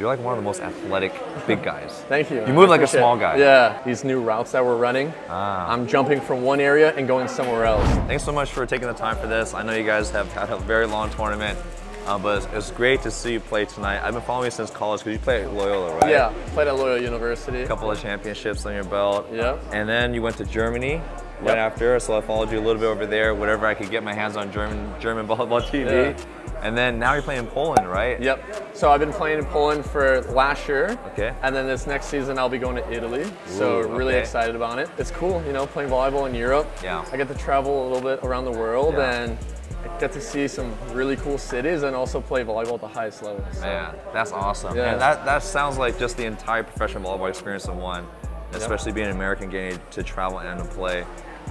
You're like one of the most athletic big guys. Thank you. You move like a small guy. Yeah, these new routes that we're running, Ah. I'm jumping from one area and going somewhere else. Thanks so much for taking the time for this. I know you guys have had a very long tournament, uh, but it's, it's great to see you play tonight. I've been following you since college because you play at Loyola, right? Yeah, played at Loyola University. A couple of championships on your belt. Yep. And then you went to Germany right Yep. after, so I followed you a little bit over there, whatever I could get my hands on German German volleyball TV. Yeah. And then now you're playing in Poland, right? Yep. So I've been playing in Poland for last year. Okay. And then this next season I'll be going to Italy. so Ooh, really okay. excited about it. It's cool, you know, playing volleyball in Europe. Yeah. I get to travel a little bit around the world Yeah. and I get to see some really cool cities and also play volleyball at the highest level. So, Yeah, that's awesome. Yeah. And that, that sounds like just the entire professional volleyball experience in one, especially being an American getting to travel and to play.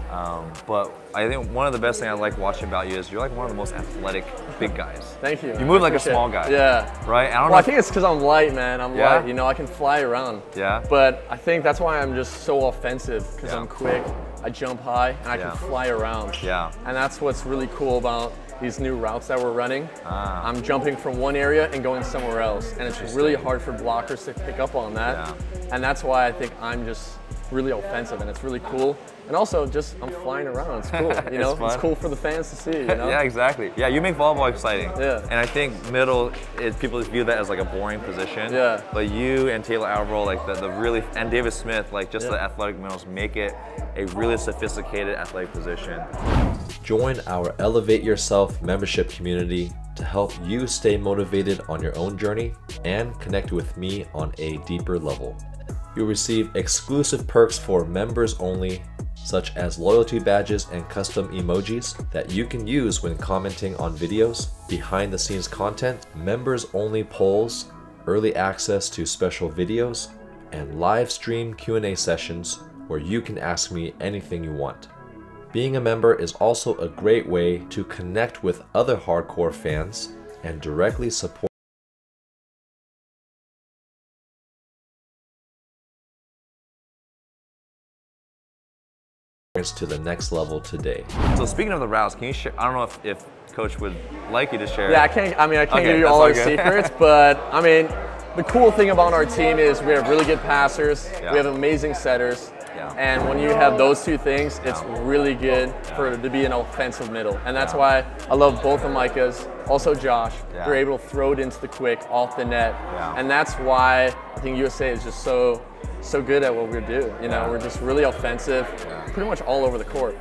Um, but I think one of the best things I like watching about you is you're like one of the most athletic big guys. Thank you. You move like a small guy. Yeah. Right? I don't Well, know. I think it's because I'm light, man. I'm Yeah? light. You know, I can fly around. Yeah? But I think that's why I'm just so offensive because Yeah. I'm quick. I jump high and I Yeah. can fly around. Yeah. And that's what's really cool about these new routes that we're running. Ah. I'm jumping from one area and going somewhere else, and it's really hard for blockers to pick up on that. Yeah. And that's why I think I'm just really offensive, and it's really cool. And also, just I'm flying around. It's cool. You know, It's fun. cool for the fans to see. You know? yeah, exactly. Yeah, you make volleyball exciting. Yeah. And I think middle, it, people view that as like a boring position. Yeah. But you and Taylor Averill, like the, the really, and David Smith, like just the athletic middles make it a really sophisticated athletic position. Join our Elevate Yourself membership community to help you stay motivated on your own journey and connect with me on a deeper level. You'll receive exclusive perks for members only, such as loyalty badges and custom emojis that you can use when commenting on videos, behind the scenes content, members only polls, early access to special videos, and live stream Q&A sessions where you can ask me anything you want. Being a member is also a great way to connect with other hardcore fans and directly support to the next level today. So speaking of the routes, can you share, I don't know if, if coach would like you to share. Yeah, I can't. I mean, I can't Okay, give you all all our good. secrets, but I mean, the cool thing about our team is we have really good passers. Yeah. We have amazing setters. Yeah. And when you have those two things, it's Yeah. really good for to be an offensive middle. And that's Yeah. why I love both of Micah's. Also Josh. Yeah. They're able to throw it into the quick off the net. Yeah. And that's why I think USA is just so so good at what we do. You know, Yeah. we're just really offensive, Yeah. pretty much all over the court.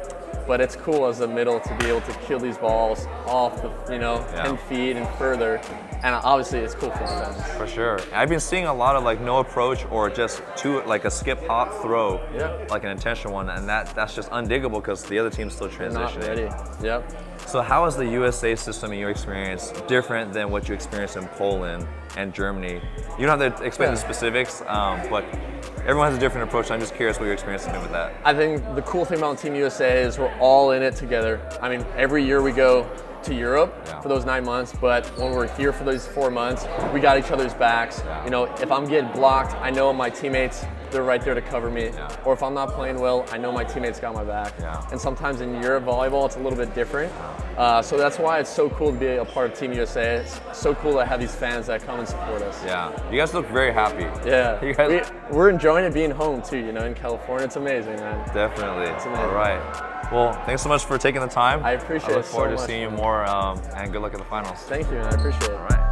But it's cool as a middle to be able to kill these balls off the, you know, Yeah. 10 feet and further. And obviously it's cool for fans. For sure. I've been seeing a lot of like no approach or just two like a skip hop throw, Yeah. like an intentional one, and that that's just undiggable because the other team's still Not transitioning. ready. Yep. So how is the USA system in your experience different than what you experienced in Poland and Germany? You don't have to explain the specifics, um, but everyone has a different approach. I'm just curious what your experience has been with that. I think the cool thing about Team USA is we're all in it together. I mean, every year we go to Europe Yeah. for those nine months, but when we're here for those four months, we got each other's backs. Yeah. You know, if I'm getting blocked, I know my teammates, they're right there to cover me. Yeah. Or if I'm not playing well, I know my teammates got my back. And sometimes in Europe volleyball, it's a little bit different. Uh, so that's why it's so cool to be a part of Team USA. It's so cool to have these fans that come and support us. Yeah, you guys look very happy. Yeah, You guys- we, we're enjoying it being home too. You know, in California, it's amazing, man. Definitely. It's amazing. All right. Well, thanks so much for taking the time. I appreciate it. I look it so forward to much, seeing you more, um, and good luck at the finals. Thank you, man. I appreciate it. All right.